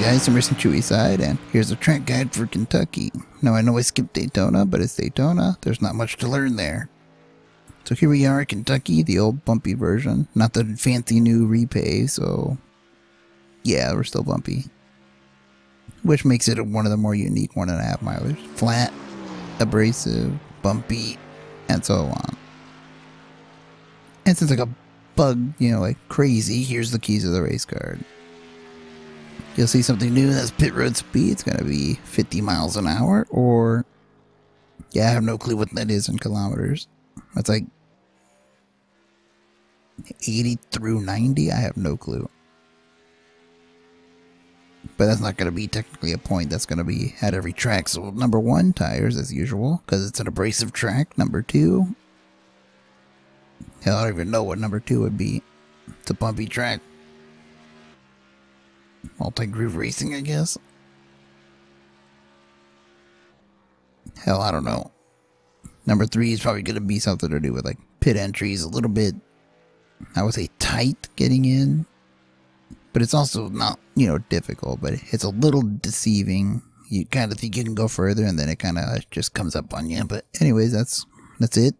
Guys, I'm Racing Chewyside, and here's a track guide for Kentucky. Now I know I skipped Daytona, but it's Daytona. There's not much to learn there. So here we are at Kentucky, the old bumpy version. Not the fancy new repay, so yeah, we're still bumpy. Which makes it one of the more unique one and a half milers. Flat, abrasive, bumpy, and so on. And since I got bugged, you know, like crazy, here's the keys of the race card. You'll see something new that's pit road speed. It's going to be 50 miles an hour, or yeah, I have no clue what that is in kilometers. That's like 80 through 90. I have no clue. But that's not going to be technically a point. That's going to be at every track. So number one, tires as usual, because it's an abrasive track. Number two, hell, I don't even know what number two would be. It's a bumpy track. Multi-groove racing, I guess. Hell, I don't know. Number three is probably going to be something to do with like pit entries, a little bit, I would say tight getting in. But it's also not, you know, difficult, but it's a little deceiving. You kind of think you can go further and then it kind of just comes up on you. But anyways, that's, that's it.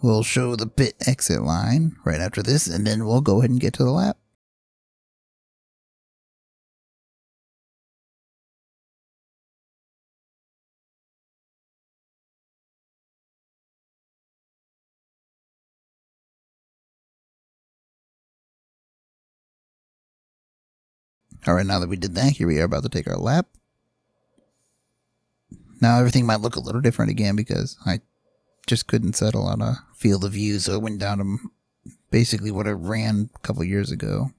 We'll show the pit exit line right after this and then we'll go ahead and get to the lap. All right, now that we did that, here we are about to take our lap. Now everything might look a little different again because I just couldn't settle on a field of view, so it went down to basically what I ran a couple years ago.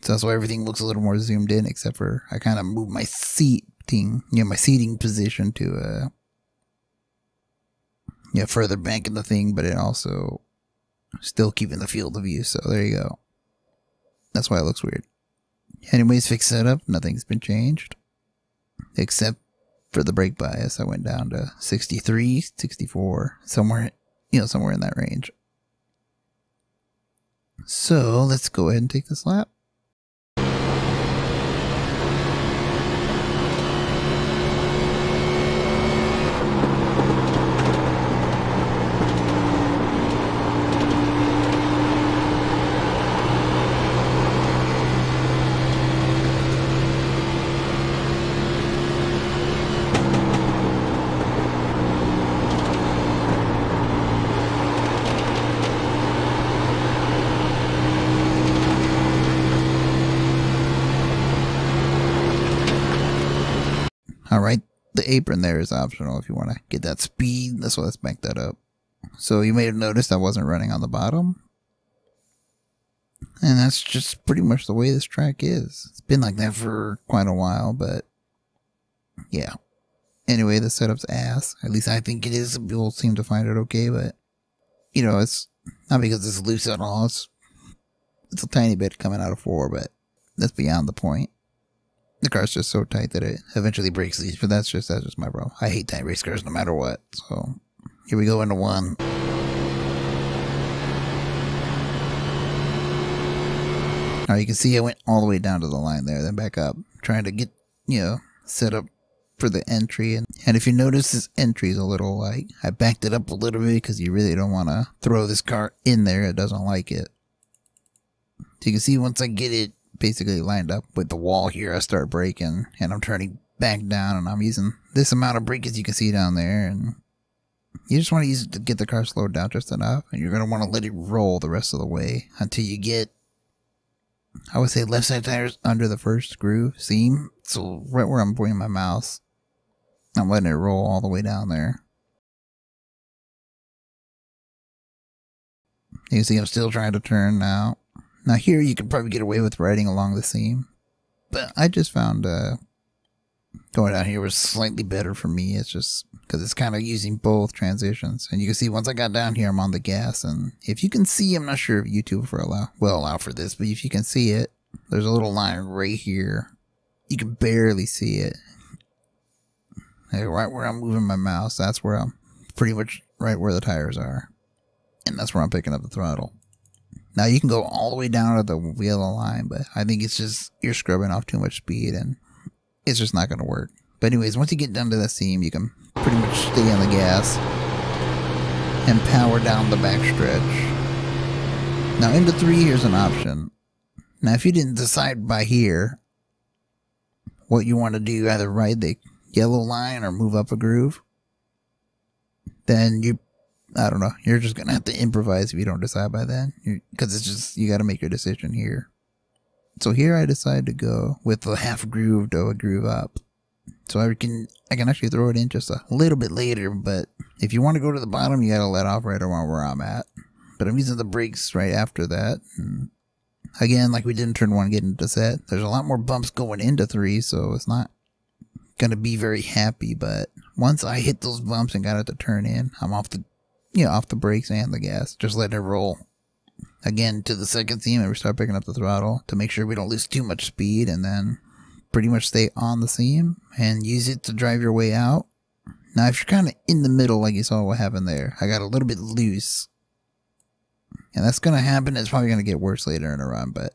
So that's why everything looks a little more zoomed in, except for I kind of moved my seating, you know, my seating position to uh, yeah, further back in the thing, but it also still keeping the field of view. So there you go. That's why it looks weird. Anyways, fixed setup. Nothing's been changed. Except for the brake bias. I went down to 63, 64, somewhere, you know, somewhere in that range. So let's go ahead and take this lap. All right, the apron there is optional if you want to get that speed. So let's back that up. So you may have noticed I wasn't running on the bottom. And that's just pretty much the way this track is. It's been like that for quite a while, but yeah. Anyway, the setup's ass. At least I think it is. People seem to find it okay, but you know, it's not because it's loose at all. It's it's a tiny bit coming out of four, but that's beyond the point the car's just so tight that it eventually breaks these. But that's just that's just my bro. I hate tight race cars no matter what. So here we go into one. Now you can see I went all the way down to the line there, then back up, trying to get you know set up for the entry. And and if you notice this entry is a little like I backed it up a little bit because you really don't want to throw this car in there. It doesn't like it. So you can see once I get it basically lined up with the wall here, I start braking and I'm turning back down and I'm using this amount of brake as you can see down there. And you just want to use it to get the car slowed down just enough and you're going to want to let it roll the rest of the way until you get I would say left side tires under the first groove seam. So right where I'm pointing my mouse I'm letting it roll all the way down there. You see I'm still trying to turn now now here you can probably get away with riding along the seam, but I just found uh, going down here was slightly better for me. It's just because it's kind of using both transitions, and you can see once I got down here, I'm on the gas, and if you can see, I'm not sure if YouTube will allow will allow for this, but if you can see it, there's a little line right here. You can barely see it. right where I'm moving my mouse, that's where I'm pretty much right where the tires are. And that's where I'm picking up the throttle. Now you can go all the way down to the yellow line, but I think it's just you're scrubbing off too much speed and it's just not going to work. But anyways, once you get down to that seam, you can pretty much stay on the gas and power down the backstretch. Now into three, here's an option. Now if you didn't decide by here what you want to do, either ride the yellow line or move up a groove, then you, I don't know, you're just gonna have to improvise if you don't decide by then, because it's just you got to make your decision here. So here I decide to go with the half groove to a groove up. So I can I can actually throw it in just a little bit later, but if you want to go to the bottom, you gotta let off right around where I'm at. But I'm using the brakes right after that. And again, like we did in turn one getting into set, there's a lot more bumps going into three, so it's not gonna be very happy, but once I hit those bumps and got it to turn in, I'm off the you know, off the brakes and the gas, just letting it roll. Again to the second seam and we start picking up the throttle to make sure we don't lose too much speed and then pretty much stay on the seam and use it to drive your way out. Now if you're kinda in the middle like you saw what happened there, I got a little bit loose. And that's gonna happen, it's probably gonna get worse later in the run, but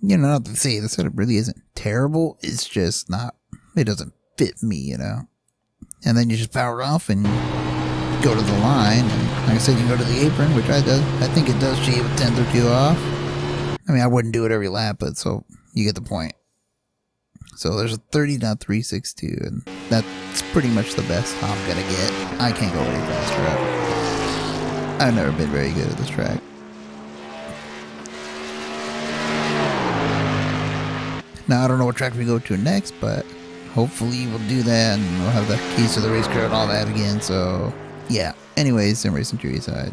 you know, not to say the setup really isn't terrible. It's just not, it doesn't fit me, you know. And then you just power off and go to the line. And like I said, you can go to the apron, which I do. I think it does shave a tenth or two off. I mean, I wouldn't do it every lap, but so you get the point. So there's a 30.362, and that's pretty much the best I'm gonna get. I can't go any faster. I've never been very good at this track. Now, I don't know what track we go to next, but hopefully we'll do that and we'll have the keys to the race car and all that again. So, yeah. Anyways, Sim Racing Chewyside.